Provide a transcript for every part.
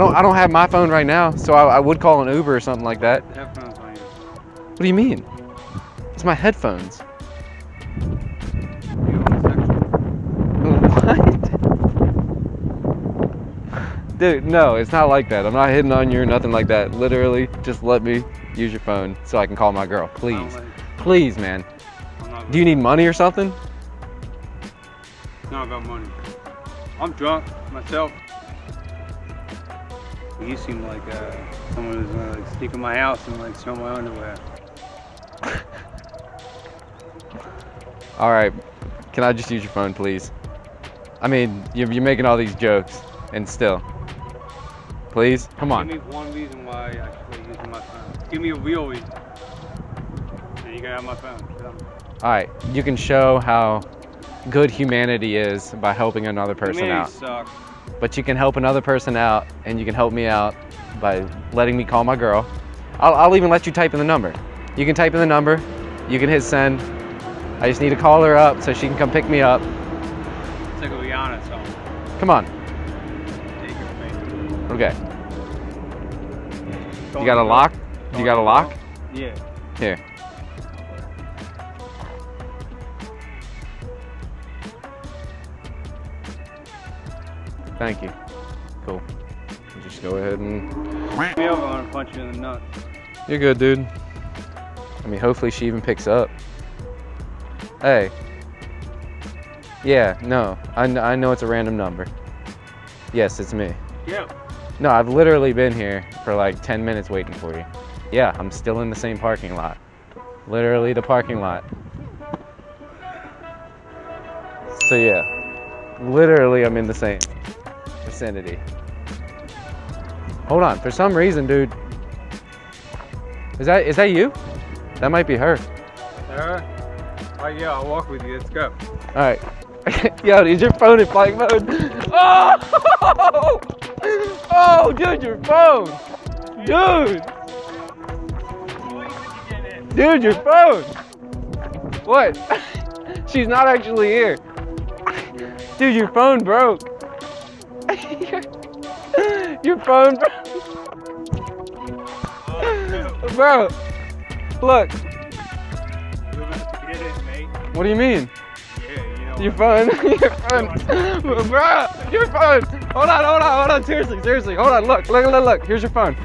I don't I don't have my phone right now, so I, I would call an Uber or something like that. Headphones on you. What do you mean? It's my headphones. What? Dude, no, it's not like that. I'm not hitting on you or nothing like that. Literally, just let me use your phone so I can call my girl. Please. Please, man. Do you need money or something? It's not about money. I'm drunk myself. You seem like uh, someone who's gonna like sneak in my house and like steal my underwear. All right. Can I just use your phone, please? I mean, you're, you're making all these jokes, and still. Please? Come on. Give me one reason why I should be using my phone. Give me a real reason. And you can have my phone. All right. You can show how good humanity is by helping another person Humanity out. sucks. But you can help another person out, and you can help me out by letting me call my girl. I'll, I'll even let you type in the number. You can type in the number. You can hit send. I just need to call her up so she can come pick me up. It's like Rihanna song. Come on. Take. Okay. You got a lock? You got a lock? Yeah. Here. Thank you. Cool. Just go ahead and. Me over, wanna punch you in the nuts. You're good, dude. I mean, hopefully she even picks up. Hey. Yeah, no. I, I know it's a random number. Yes, it's me. Yeah. No, I've literally been here for like 10 minutes waiting for you. Yeah, I'm still in the same parking lot. Literally the parking lot. So yeah, literally I'm in the same vicinity. Hold on, for some reason, dude. Is that is that you? That might be her. Sarah? Oh yeah, I'll walk with you. Let's go. All right. Yo, is your phone in flight mode? Oh! Oh, dude, your phone. Dude. Dude, your phone. What? She's not actually here. Dude, your phone broke. Your phone broke. Bro, look. What do you mean? You know. Your phone, your phone, bro, your phone. Hold on, hold on, hold on. Seriously, seriously, hold on. Look, look, look, look. Here's your phone.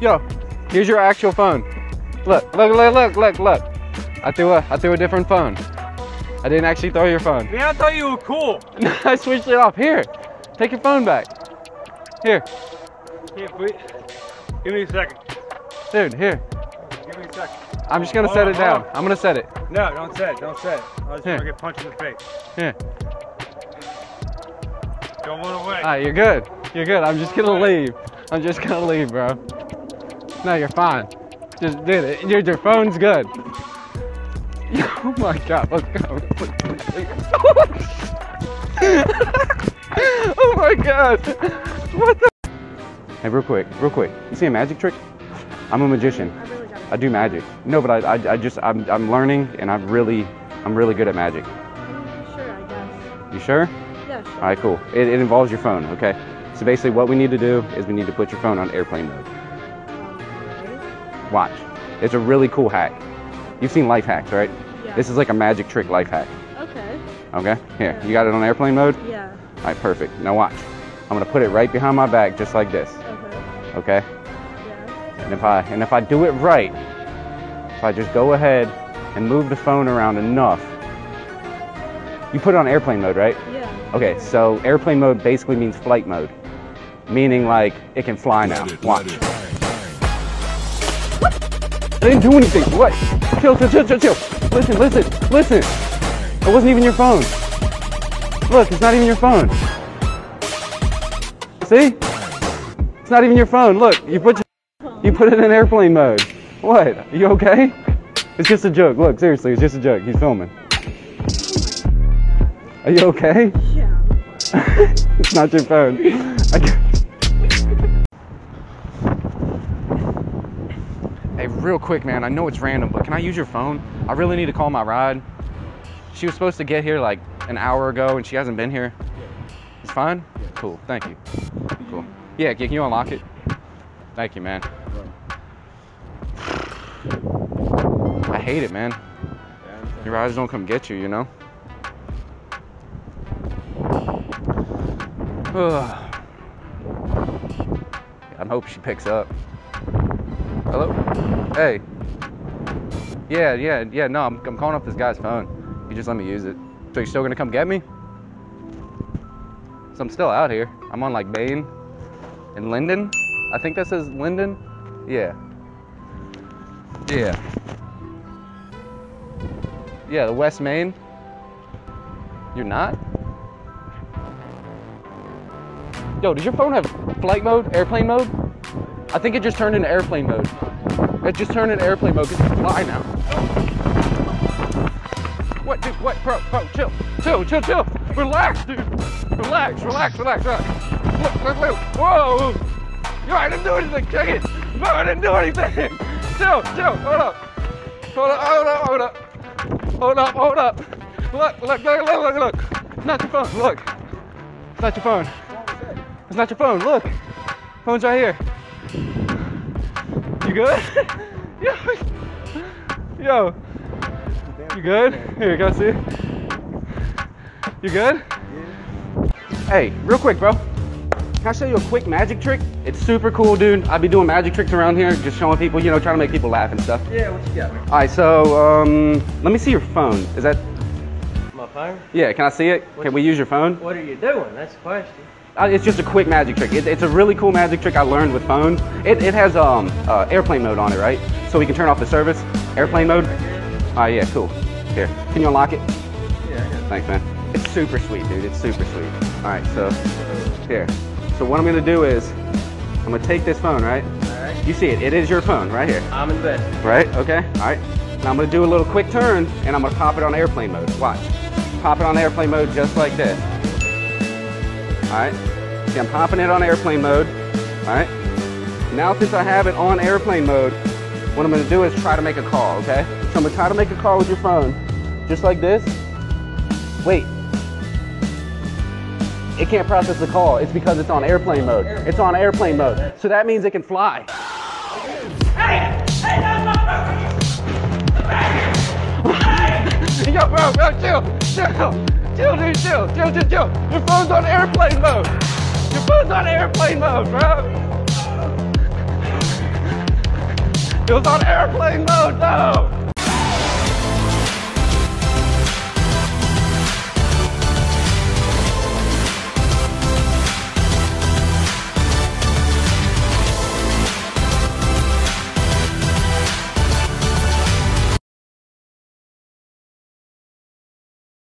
Yo, here's your actual phone. Look, look, look, look, look, look. I threw a, I threw a different phone. I didn't actually throw your phone. Man, I thought you were cool. I switched it off. Here, take your phone back. Here, Here, wait. Give me a second. dude, here. Give me a second. I'm just gonna Hold set on, it down. hold I'm gonna set it. No, don't set it. Don't set it. I was Here. gonna get punched in the face. Here. Don't run away. All right, you're good. You're good. I'm just gonna leave. I'm just gonna leave, bro. No, you're fine. Just did it. Your, your phone's good. Oh my god, let's go. oh my god. What the? Hey, real quick, real quick. You see a magic trick? I'm a magician. I really don't. I do magic. No, but I, I, I just, I'm, I'm learning, and I'm really, I'm really good at magic. Sure, I guess. You sure? Yeah, sure. All right, cool. It, it involves your phone, okay? So basically, what we need to do is we need to put your phone on airplane mode. Um, Watch. It's a really cool hack. You've seen life hacks, right? yeah. This is like a magic trick life hack. Okay. Okay? Here, you got it on airplane mode? Yeah. All right, perfect. Now watch. I'm gonna put it right behind my back, just like this. Okay. Okay? Yeah. And if I and if I do it right, if I just go ahead and move the phone around enough, you put it on airplane mode, right? Yeah. Okay, so airplane mode basically means flight mode, meaning like it can fly now. Let it, Watch. I didn't do anything. What? Chill, chill, chill, chill, chill. Listen, listen, listen. It wasn't even your phone. Look, it's not even your phone. See? It's not even your phone. Look, you put you put it in airplane mode. What? Are you okay? It's just a joke. Look, seriously, it's just a joke. He's filming. Are you okay? Yeah. it's not your phone. Real quick, man. I know it's random, but can I use your phone? I really need to call my ride. She was supposed to get here like an hour ago, and she hasn't been here. It's fine? Cool, thank you. Cool. Yeah, can you unlock it? Thank you, man. I hate it, man. Your eyes don't come get you, you know? I hope she picks up. Hello? Hey. Yeah, yeah, yeah, no, I'm, I'm calling up this guy's phone. You just let me use it. So you're still gonna come get me? So I'm still out here. I'm on like Bain and Linden. I think that says Linden. Yeah. Yeah. Yeah, the West Main. You're not? Yo, does your phone have flight mode, airplane mode? I think it just turned into airplane mode. It just turned into airplane mode because can fly now. What, dude? What, bro? Bro, chill, chill, chill, chill. Relax, dude. Relax, relax, relax, relax. Look, look, look. Whoa. Yo, I didn't do anything. Check it. Bro, I didn't do anything. Chill, chill. Hold up. Hold up, hold up, hold up. Hold up, hold up. Look, look, look, look, look, look. Not your phone. Look. It's not your phone. It's not your phone. Look. Phone's right here. You good? Yo. Yo. You good? Here, go see. You good? Hey, real quick, bro. Can I show you a quick magic trick? It's super cool, dude. I be doing magic tricks around here, just showing people, you know, trying to make people laugh and stuff. Yeah, what you got? All right, so um, let me see your phone. Is that? My phone? Yeah, can I see it? Can we use your phone? What are you doing? That's the question. It's just a quick magic trick. It, it's a really cool magic trick I learned with phones. It, it has um uh, airplane mode on it, right? So we can turn off the service. Airplane mode. Right, yeah, cool. Here, can you unlock it? Yeah, Thanks, man. It's super sweet, dude. It's super sweet. All right, so here. So what I'm gonna do is I'm gonna take this phone, right? Alright. You see it? It is your phone right here, I'm in bed. right? Okay. All right. Now I'm gonna do a little quick turn, and I'm gonna pop it on airplane mode. Watch. Pop it on airplane mode just like this. All right. See, I'm popping it on airplane mode. All right. Now since I have it on airplane mode, what I'm gonna do is try to make a call. Okay. So I'm gonna try to make a call with your phone, just like this. Wait. It can't process the call. It's because it's on airplane mode. It's on airplane mode. So that means it can fly. Yo, bro, bro, chill, chill, chill, dude, chill, chill, chill, chill. Your phone's on airplane mode. Your phone's on airplane mode, bro. It was on airplane mode, no.